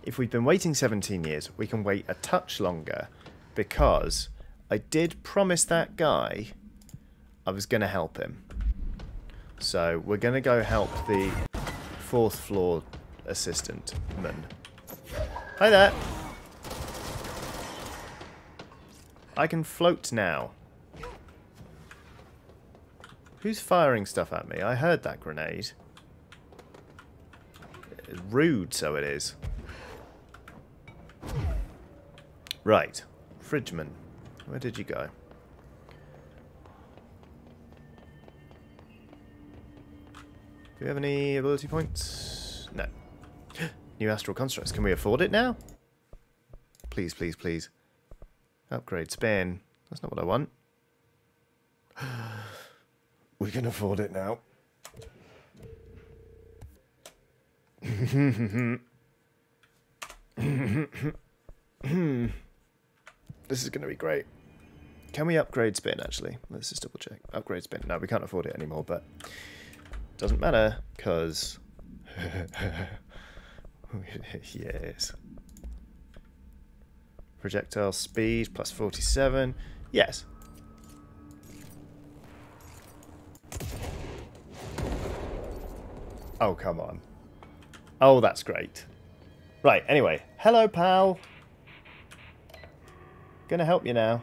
if we've been waiting 17 years, we can wait a touch longer because I did promise that guy I was going to help him. So we're going to go help the fourth floor assistant man. Hi there. I can float now. Who's firing stuff at me? I heard that grenade. Rude, so it is. Right. Fridgeman. Where did you go? Do we have any ability points? New astral constructs. Can we afford it now? Please, please, please. Upgrade spin. That's not what I want. we can afford it now. this is going to be great. Can we upgrade spin, actually? Let's just double check. Upgrade spin. No, we can't afford it anymore, but doesn't matter, because... yes. Projectile speed plus 47. Yes. Oh, come on. Oh, that's great. Right, anyway. Hello, pal. Gonna help you now.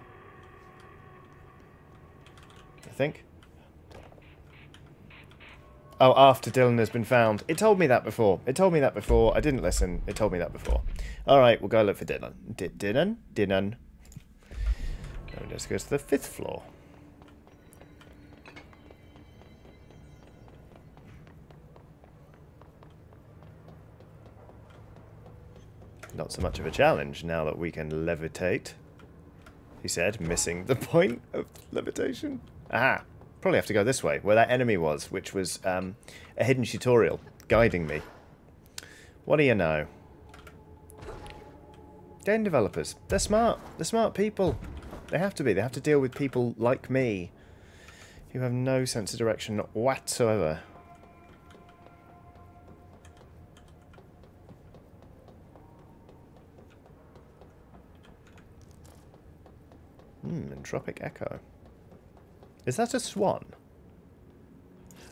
I think. Oh, after Dylan has been found. It told me that before. It told me that before. I didn't listen. It told me that before. Alright, we'll go look for Dylan. Dylan? Dylan. No, let's go to the fifth floor. Not so much of a challenge now that we can levitate. He said, missing the point of levitation. Ah, probably have to go this way, where that enemy was, which was um, a hidden tutorial guiding me. What do you know? Game developers, they're smart. They're smart people. They have to be. They have to deal with people like me who have no sense of direction whatsoever. Hmm, Entropic Echo. Is that a swan?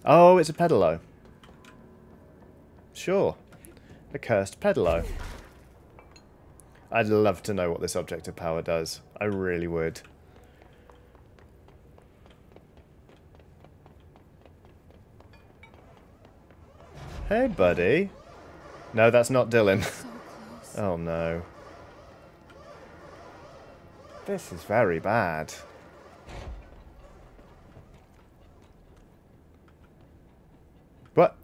Oh, it's a pedalo. Sure. A cursed pedalo. I'd love to know what this object of power does. I really would. Hey, buddy. No, that's not Dylan. oh, no. This is very bad. What?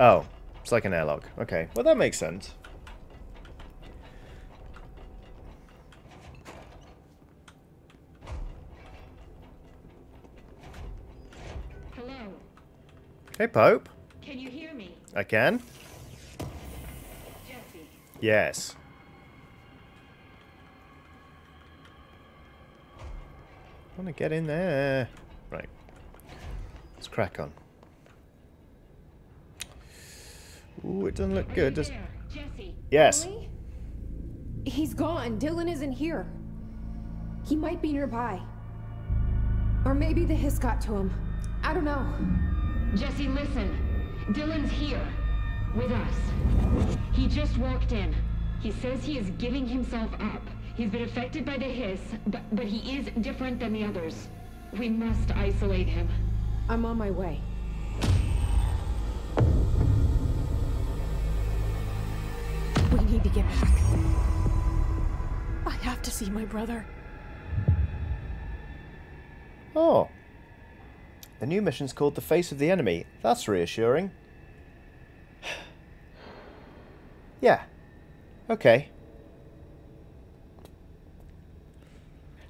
Oh, it's like an airlock. Okay, well that makes sense. Hello. Hey, Pope. Can you hear me? I can? Jesse. Yes. I want to get in there. Right. Let's crack on. Ooh, it doesn't look good, does Jesse. Yes. He's gone. Dylan isn't here. He might be nearby. Or maybe the hiss got to him. I don't know. Jesse, listen. Dylan's here. With us. He just walked in. He says he is giving himself up. He's been affected by the hiss, but, but he is different than the others. We must isolate him. I'm on my way. to get back. I have to see my brother. Oh. The new mission's called The Face of the Enemy. That's reassuring. yeah. Okay.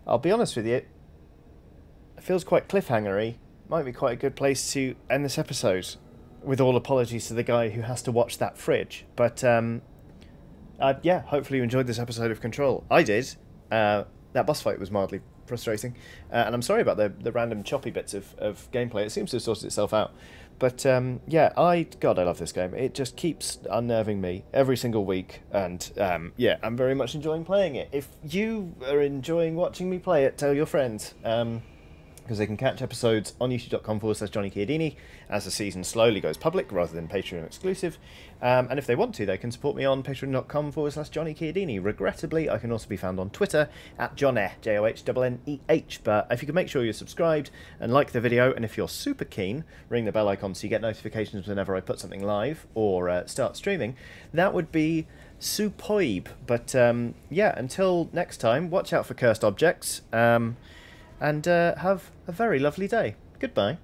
I'll be honest with you. It feels quite cliffhangery. Might be quite a good place to end this episode. With all apologies to the guy who has to watch that fridge. But, um, uh, yeah, hopefully you enjoyed this episode of Control. I did. Uh, that boss fight was mildly frustrating. Uh, and I'm sorry about the, the random choppy bits of, of gameplay. It seems to have sorted itself out. But um, yeah, I God, I love this game. It just keeps unnerving me every single week, and um, yeah, I'm very much enjoying playing it. If you are enjoying watching me play it, tell your friends. Um, because they can catch episodes on youtube.com forward slash Johnny Chiodini as the season slowly goes public rather than Patreon exclusive. Um, and if they want to, they can support me on patreon.com forward slash Johnny Chiodini. Regrettably, I can also be found on Twitter at Johnneh, J O H N N E H. But if you can make sure you're subscribed and like the video, and if you're super keen, ring the bell icon so you get notifications whenever I put something live or uh, start streaming, that would be superb. But um, yeah, until next time, watch out for cursed objects. Um, and uh, have a very lovely day. Goodbye.